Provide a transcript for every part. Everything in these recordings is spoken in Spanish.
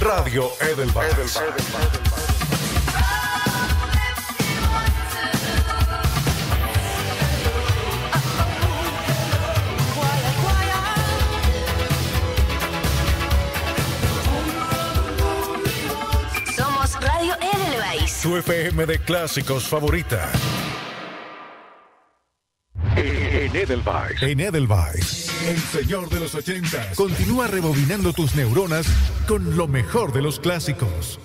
Radio Edelweiss. Edelweiss. Somos Radio Edelweiss. Tu FM de clásicos favorita. En Edelweiss, el señor de los ochentas, continúa rebobinando tus neuronas con lo mejor de los clásicos.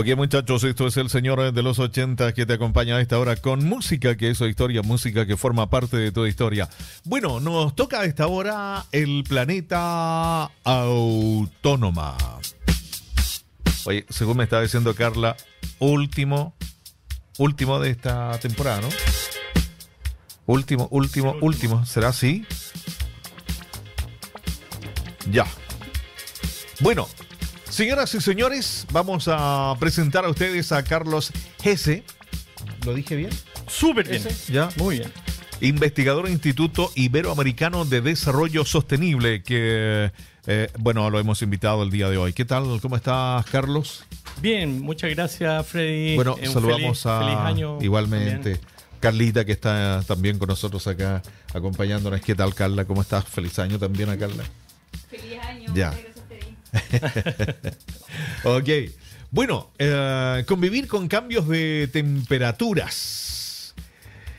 Ok, muchachos, esto es el señor de los 80 que te acompaña a esta hora con música que es su historia, música que forma parte de toda historia. Bueno, nos toca a esta hora el planeta autónoma. Oye, según me estaba diciendo Carla, último, último de esta temporada, ¿no? Último, último, último. ¿Será así? Ya. Bueno, Señoras y señores, vamos a presentar a ustedes a Carlos Gese. ¿Lo dije bien? Súper bien. Ya. Muy bien. Investigador del Instituto Iberoamericano de Desarrollo Sostenible, que, eh, bueno, lo hemos invitado el día de hoy. ¿Qué tal? ¿Cómo estás, Carlos? Bien, muchas gracias, Freddy. Bueno, Eh, saludamos feliz- a feliz año igualmente también. Carlita, que está también con nosotros acá acompañándonos. ¿Qué tal, Carla? ¿Cómo estás? Feliz año también a Carla. Feliz año. Ya. Ok. Bueno, eh, convivir con cambios de temperaturas.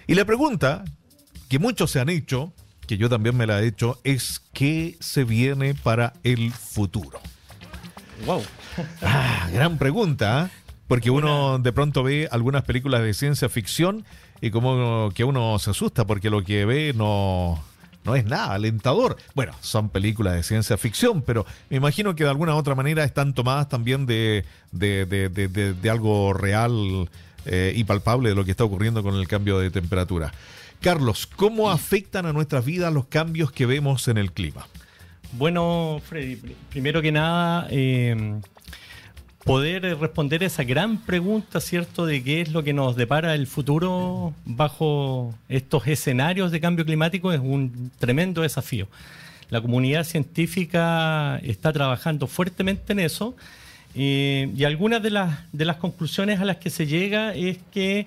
Y la pregunta que muchos se han hecho, que yo también me la he hecho, es ¿qué se viene para el futuro? Wow. Ah, gran pregunta, ¿eh? porque uno de pronto ve algunas películas de ciencia ficción y como que uno se asusta porque lo que ve no, no es nada alentador. Bueno, son películas de ciencia ficción, pero me imagino que de alguna u otra manera están tomadas también de, de, de- de- algo real eh, y palpable de lo que está ocurriendo con el cambio de temperatura. Carlos, ¿cómo afectan a nuestras vidas los cambios que vemos en el clima? Bueno, Freddy, pr- primero que nada, eh, poder responder esa gran pregunta, ¿cierto?, de qué es lo que nos depara el futuro bajo estos escenarios de cambio climático es un tremendo desafío. La comunidad científica está trabajando fuertemente en eso eh, y algunas de las, de las conclusiones a las que se llega es que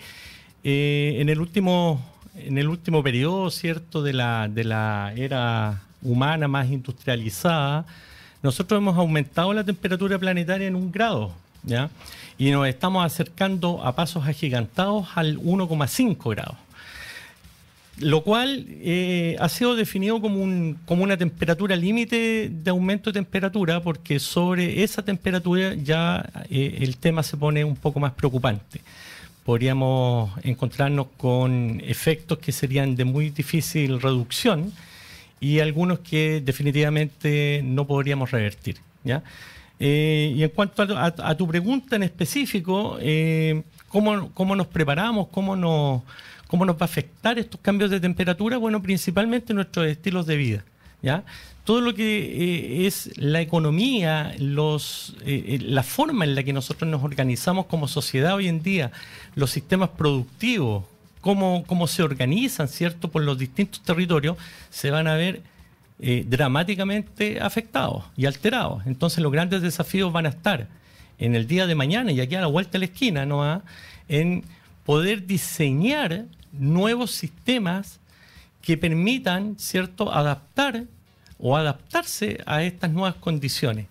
eh, en el último en el último periodo, cierto, de la era humana más industrializada, nosotros hemos aumentado la temperatura planetaria en un grado, ¿ya? Y nos estamos acercando a pasos agigantados al 1,5 grados. Lo cual eh, ha sido definido como, un, como una temperatura límite de aumento de temperatura, porque sobre esa temperatura ya eh, el tema se pone un poco más preocupante. Podríamos encontrarnos con efectos que serían de muy difícil reducción y algunos que definitivamente no podríamos revertir. ¿ya? Eh, y en cuanto a, a- a tu pregunta en específico, eh, ¿cómo, cómo nos preparamos? ¿Cómo nos, ¿Cómo nos va a afectar estos cambios de temperatura? Bueno, principalmente nuestros estilos de vida. ¿ya? Todo lo que eh, es la economía, los, eh, eh, la forma en la que nosotros nos organizamos como sociedad hoy en día, los sistemas productivos, cómo, cómo se organizan, ¿cierto?, por los distintos territorios, se van a ver eh, dramáticamente afectados y alterados. Entonces los grandes desafíos van a estar en el día de mañana y aquí a la vuelta de la esquina, ¿no? En poder diseñar nuevos sistemas que permitan, ¿cierto?, adaptar o adaptarse a estas nuevas condiciones.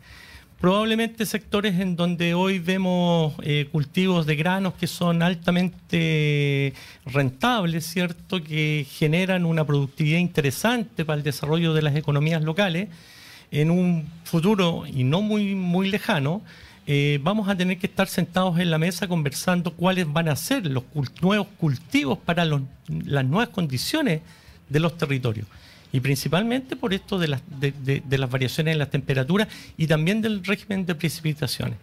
Probablemente sectores en donde hoy vemos eh, cultivos de granos que son altamente rentables, ¿cierto?, que generan una productividad interesante para el desarrollo de las economías locales, en un futuro y no muy, muy lejano, eh, vamos a tener que estar sentados en la mesa conversando cuáles van a ser los nuevos cultivos para las nuevas condiciones de los territorios. Y principalmente por esto de las, variaciones en las temperaturas y también del régimen de precipitaciones.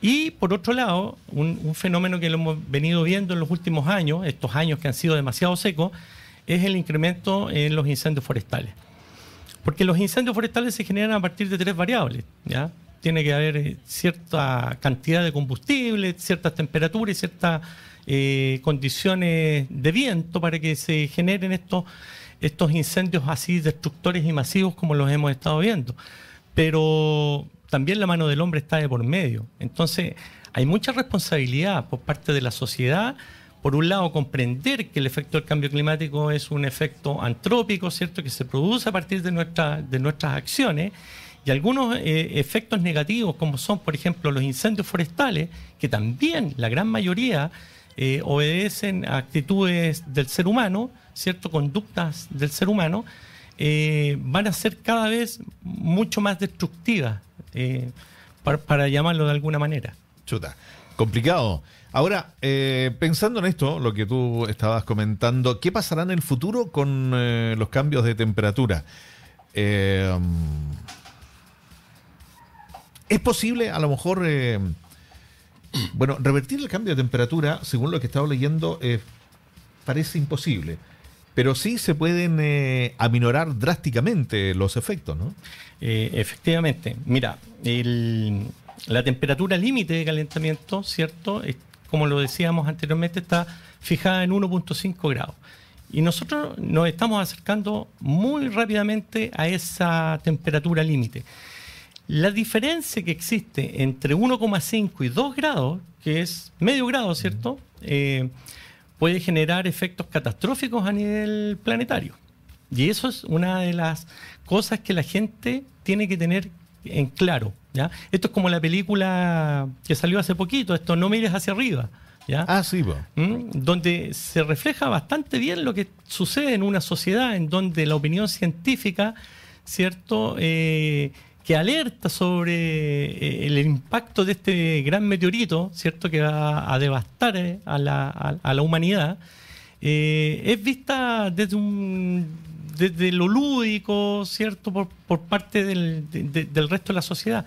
Y por otro lado, un, un fenómeno que lo hemos venido viendo en los últimos años, estos años que han sido demasiado secos, es el incremento en los incendios forestales. Porque los incendios forestales se generan a partir de tres variables. ¿ya? Tiene que haber eh, cierta cantidad de combustible, ciertas temperaturas y ciertas eh, condiciones de viento para que se generen estos, estos incendios así destructores y masivos como los hemos estado viendo. Pero también la mano del hombre está de por medio. Entonces, hay mucha responsabilidad por parte de la sociedad por un lado, comprender que el efecto del cambio climático es un efecto antrópico, ¿cierto?, que se produce a partir de, nuestra, de nuestras acciones, y algunos eh, efectos negativos, como son, por ejemplo, los incendios forestales, que también la gran mayoría eh, obedecen a actitudes del ser humano, ¿cierto?, conductas del ser humano, eh, van a ser cada vez mucho más destructivas, eh, para, para llamarlo de alguna manera. Chuta, complicado. Ahora, pensando en esto, lo que tú estabas comentando, ¿qué pasará en el futuro con los cambios de temperatura? ¿Es posible, a lo mejor, bueno, revertir el cambio de temperatura, según lo que he estado leyendo, eh, parece imposible, pero sí se pueden eh, aminorar drásticamente los efectos, ¿no? Eh, efectivamente, mira, la temperatura límite de calentamiento, ¿cierto? Como lo decíamos anteriormente, está fijada en 1.5 grados. Y nosotros nos estamos acercando muy rápidamente a esa temperatura límite. La diferencia que existe entre 1,5 y 2 grados, que es medio grado, ¿cierto? Eh, puede generar efectos catastróficos a nivel planetario. Y eso es una de las cosas que la gente tiene que tener en claro. ¿ya? Esto es como la película que salió hace poquito, esto No mires hacia arriba. ¿ya? Ah, sí, po. ¿m? donde se refleja bastante bien lo que sucede en una sociedad en donde la opinión científica, ¿cierto?, Eh, que alerta sobre eh, el impacto de este gran meteorito, ¿cierto?, que va a devastar eh, a, la, humanidad, eh, es vista desde un desde lo lúdico, ¿cierto?, por, parte del, de- de- del resto de la sociedad.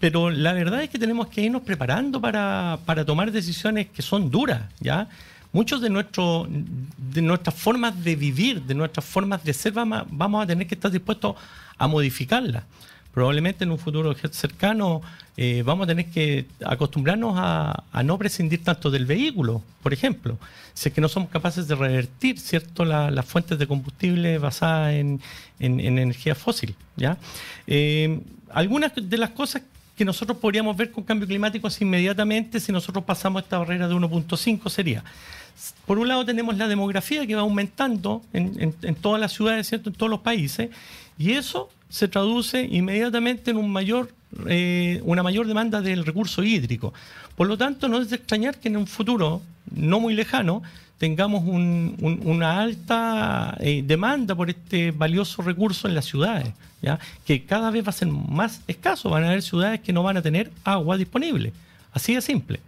Pero la verdad es que tenemos que irnos preparando para, para tomar decisiones que son duras, ¿ya? Muchos de, nuestro, de nuestras formas de vivir, de nuestras formas de ser, vamos a tener que estar dispuestos a modificarlas. Probablemente en un futuro cercano eh, vamos a tener que acostumbrarnos a, no prescindir tanto del vehículo, por ejemplo. Si es que no somos capaces de revertir cierto la- las fuentes de combustible basadas en, en- en energía fósil. ¿ya? Eh, algunas de las cosas que nosotros podríamos ver con cambio climático así inmediatamente si nosotros pasamos esta barrera de 1.5 sería, por un lado tenemos la demografía que va aumentando en, en- en todas las ciudades, ¿cierto? en todos los países, y eso se traduce inmediatamente en un mayor, eh, una mayor demanda del recurso hídrico. Por lo tanto, no es de extrañar que en un futuro no muy lejano tengamos un- un- una alta eh, demanda por este valioso recurso en las ciudades, que cada vez va a ser más escaso. Van a haber ciudades que no van a tener agua disponible. Así de simple.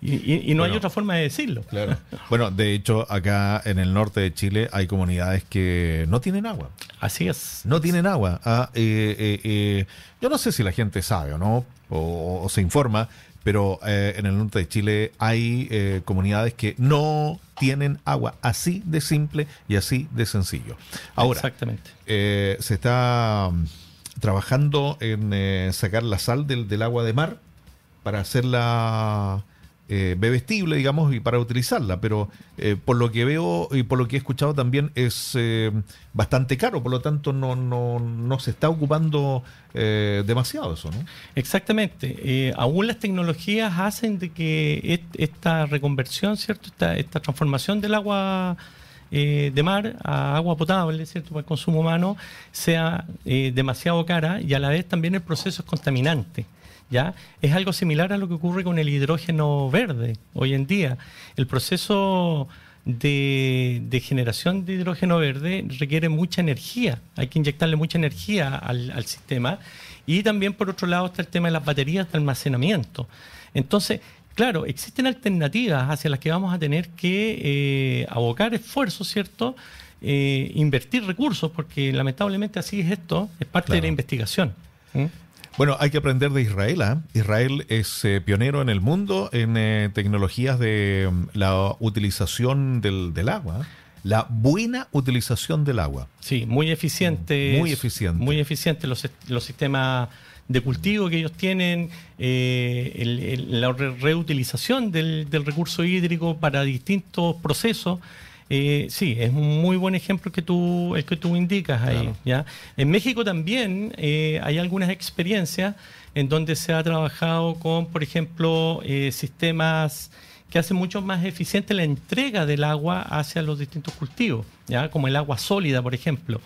Y, y- y no hay otra forma de decirlo. Claro. Bueno, de hecho, acá en el norte de Chile hay comunidades que no tienen agua. Así es. No tienen agua. Ah, eh, eh, eh, yo no sé si la gente sabe o no, o, o se informa, pero en el norte de Chile hay comunidades que no tienen agua. Así de simple y así de sencillo. Ahora, Exactamente. se está mm, trabajando en sacar la sal del, del agua de mar para hacerla eh, bebestible, digamos, y para utilizarla. Pero eh, por lo que veo y por lo que he escuchado también es eh, bastante caro, por lo tanto no, no, no se está ocupando eh, demasiado eso, ¿no? Exactamente. Eh, aún las tecnologías hacen de que est- esta reconversión, ¿cierto? Esta, esta transformación del agua eh, de mar a agua potable, ¿cierto? Para el consumo humano, sea eh, demasiado cara y a la vez también el proceso es contaminante. ¿Ya? Es algo similar a lo que ocurre con el hidrógeno verde hoy en día. El proceso de, de generación de hidrógeno verde requiere mucha energía, hay que inyectarle mucha energía al, al sistema y también por otro lado está el tema de las baterías de almacenamiento. Entonces, claro, existen alternativas hacia las que vamos a tener que eh, abocar esfuerzos, ¿cierto? Eh, invertir recursos, porque lamentablemente así es esto, es parte de la investigación. ¿Mm? Bueno, hay que aprender de Israel. ¿ah? Israel es eh, pionero en el mundo en eh, tecnologías de mm, la utilización del, del agua, ¿ah? la buena utilización del agua. Sí, muy eficiente. Muy eficiente. Muy eficiente los, los sistemas de cultivo que ellos tienen, eh, el- el- la re- reutilización del, del recurso hídrico para distintos procesos. Eh, sí, es un muy buen ejemplo que tú, el que tú indicas ahí. Claro. ¿ya? En México también eh, hay algunas experiencias en donde se ha trabajado con, por ejemplo, eh, sistemas que hacen mucho más eficiente la entrega del agua hacia los distintos cultivos, ¿ya? como el agua sólida, por ejemplo,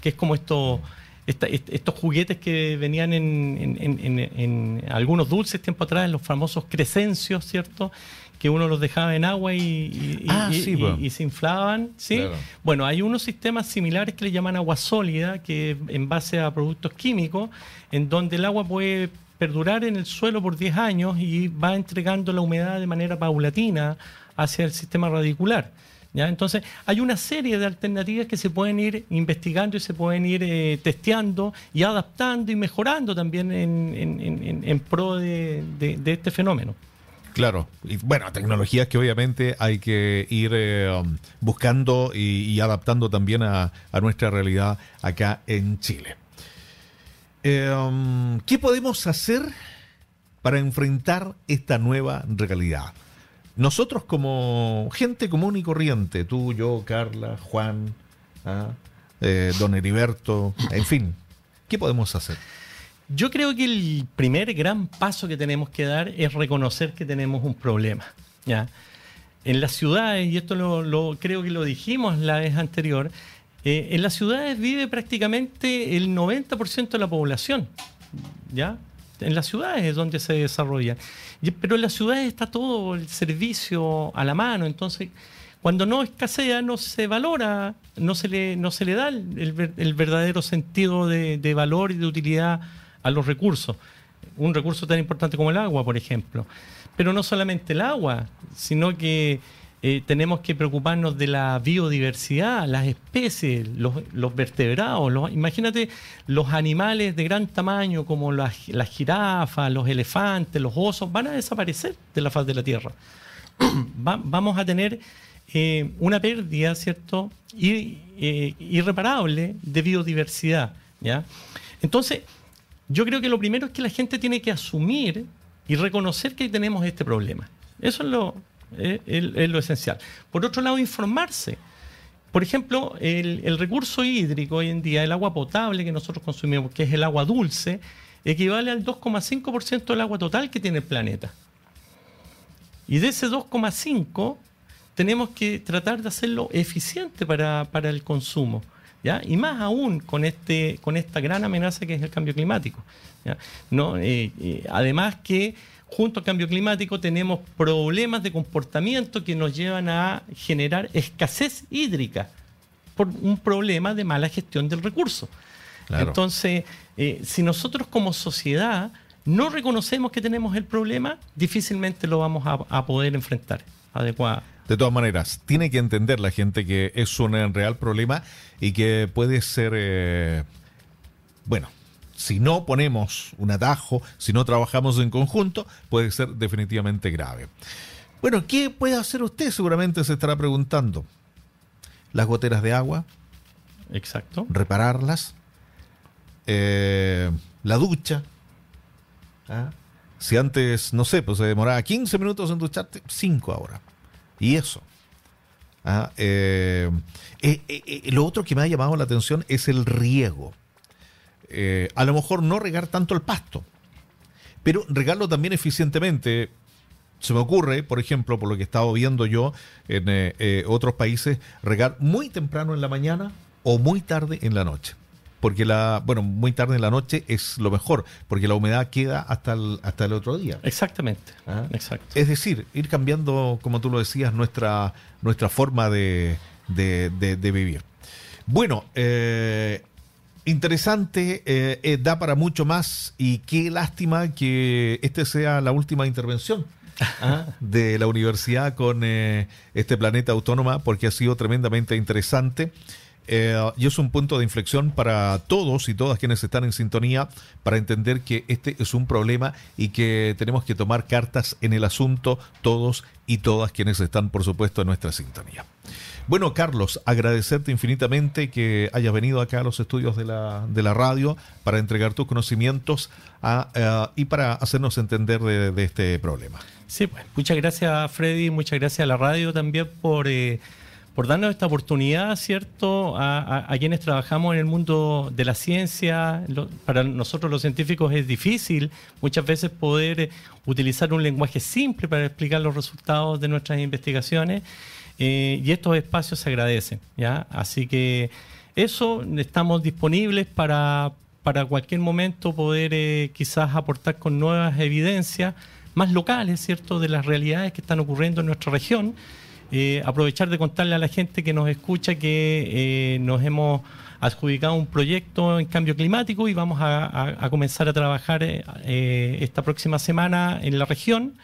que es como esto, esta- est- estos juguetes que venían en, en- en- en- algunos dulces tiempo atrás, los famosos crescencios, ¿cierto? Que uno los dejaba en agua y, Ah, y- sí, y- po. y se inflaban, ¿sí? Claro. Bueno, hay unos sistemas similares que le llaman agua sólida, que en base a productos químicos, en donde el agua puede perdurar en el suelo por 10 años y va entregando la humedad de manera paulatina hacia el sistema radicular. ¿ya? Entonces, hay una serie de alternativas que se pueden ir investigando y se pueden ir eh, testeando y adaptando y mejorando también en, en- en- en- en pro de- de- de este fenómeno. Claro, y bueno, tecnologías que obviamente hay que ir eh, um, buscando y, adaptando también a, a nuestra realidad acá en Chile. Eh, um, ¿Qué podemos hacer para enfrentar esta nueva realidad? Nosotros como gente común y corriente, tú, yo, Carla, Juan, ¿ah? Eh, don Heriberto, en fin, ¿qué podemos hacer? Yo creo que el primer gran paso que tenemos que dar es reconocer que tenemos un problema. ¿ya? En las ciudades, y esto lo, lo- creo que lo dijimos la vez anterior, eh, en las ciudades vive prácticamente el 90% de la población. ¿ya? En las ciudades es donde se desarrolla. Pero en las ciudades está todo el servicio a la mano, entonces cuando no escasea no se valora, no se le, no se le da el, el verdadero sentido de, de valor y de utilidad a los recursos. Un recurso tan importante como el agua, por ejemplo. Pero no solamente el agua, sino que eh, tenemos que preocuparnos de la biodiversidad, las especies, los, vertebrados. imagínate los animales de gran tamaño como las, las jirafas, los elefantes, los osos, van a desaparecer de la faz de la Tierra. Va- vamos a tener eh, una pérdida, ¿cierto? Eh, irreparable de biodiversidad, ¿ya? Entonces, yo creo que lo primero es que la gente tiene que asumir y reconocer que tenemos este problema. Eso es lo, lo esencial. Por otro lado, informarse. Por ejemplo, el, recurso hídrico hoy en día, el agua potable que nosotros consumimos, que es el agua dulce, equivale al 2,5% del agua total que tiene el planeta. Y de ese 2,5 tenemos que tratar de hacerlo eficiente para el consumo. ¿Ya? Y más aún con, este, con esta gran amenaza que es el cambio climático. ¿ya? No, eh, eh, además que junto al cambio climático tenemos problemas de comportamiento que nos llevan a generar escasez hídrica por un problema de mala gestión del recurso. Claro. Entonces, eh, si nosotros como sociedad no reconocemos que tenemos el problema, difícilmente lo vamos a, a poder enfrentar adecuada. De todas maneras, tiene que entender la gente que es un real problema y que puede ser, eh, bueno, si no ponemos un atajo, si no trabajamos en conjunto, puede ser definitivamente grave. Bueno, ¿qué puede hacer usted? Seguramente se estará preguntando. Las goteras de agua, Exacto. repararlas, eh, la ducha. ¿ah? Si antes, no sé, pues se demoraba 15 minutos en ducharte, 5 ahora. Y eso. ¿ah? Eh, eh, eh, lo otro que me ha llamado la atención es el riego. A lo mejor no regar tanto el pasto, pero regarlo también eficientemente. Se me ocurre, por ejemplo, por lo que he estado viendo yo en otros países, regar muy temprano en la mañana o muy tarde en la noche. Porque la, bueno, muy tarde en la noche es lo mejor, porque la humedad queda hasta el, hasta el otro día. Exactamente. Ah. Exacto. Es decir, ir cambiando, como tú lo decías, nuestra, nuestra forma de, de- de- de vivir. Bueno, eh, interesante, eh, eh, da para mucho más y qué lástima que este sea la última intervención ah, de la universidad con este planeta autónoma, porque ha sido tremendamente interesante. Eh, y es un punto de inflexión para todos y todas quienes están en sintonía para entender que este es un problema y que tenemos que tomar cartas en el asunto todos y todas quienes están, por supuesto, en nuestra sintonía. Bueno, Carlos, agradecerte infinitamente que hayas venido acá a los estudios de la, de la radio para entregar tus conocimientos a, eh, y para hacernos entender de, de este problema. Sí, pues muchas gracias Freddy, muchas gracias a la radio también por, eh, por darnos esta oportunidad, ¿cierto? A, a- quienes trabajamos en el mundo de la ciencia. Para nosotros los científicos es difícil muchas veces poder utilizar un lenguaje simple para explicar los resultados de nuestras investigaciones. eh, y estos espacios se agradecen, ¿ya? Así que eso, estamos disponibles para, para cualquier momento poder eh, quizás aportar con nuevas evidencias más locales, ¿cierto?, de las realidades que están ocurriendo en nuestra región. Eh, aprovechar de contarle a la gente que nos escucha que eh, nos hemos adjudicado un proyecto en cambio climático y vamos a, a- a comenzar a trabajar eh, esta próxima semana en la región.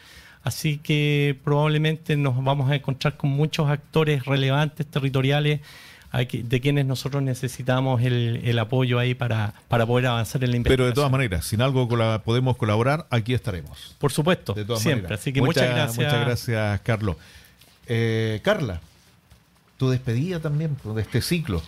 Así que probablemente nos vamos a encontrar con muchos actores relevantes territoriales de quienes nosotros necesitamos el, el apoyo ahí para, para poder avanzar en la investigación. Pero de todas maneras, si en algo cola- podemos colaborar, aquí estaremos. Por supuesto, De todas siempre. maneras. Así que muchas, gracias. Muchas gracias, Carlos. Eh, Carla, tu despedida también de este ciclo.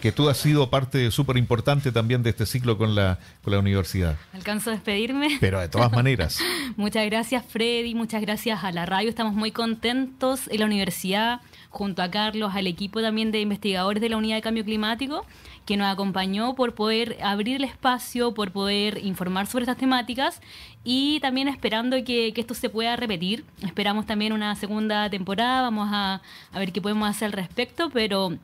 que tú has sido parte súper importante también de este ciclo con la, con la universidad. Alcanzo a despedirme. Pero de todas maneras, Muchas gracias Freddy, muchas gracias a la radio. Estamos muy contentos en la universidad, junto a Carlos, al equipo también de investigadores de la Unidad de Cambio Climático, que nos acompañó por poder abrir el espacio, por poder informar sobre estas temáticas y también esperando que, que esto se pueda repetir. Esperamos también una segunda temporada, vamos a, a ver qué podemos hacer al respecto, pero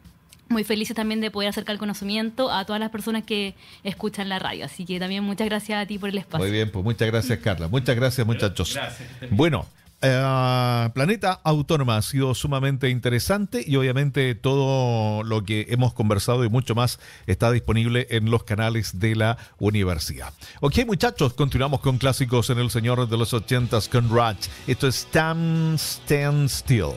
muy felices también de poder acercar el conocimiento a todas las personas que escuchan la radio. Así que también muchas gracias a ti por el espacio. muy bien, pues muchas gracias Carla, muchas gracias muchachos. Gracias. Bueno, eh, Planeta Autónoma ha sido sumamente interesante y obviamente todo lo que hemos conversado y mucho más está disponible en los canales de la universidad. Ok muchachos, continuamos con clásicos en El Señor de los Ochentas con Ratch. Esto es Stand Still.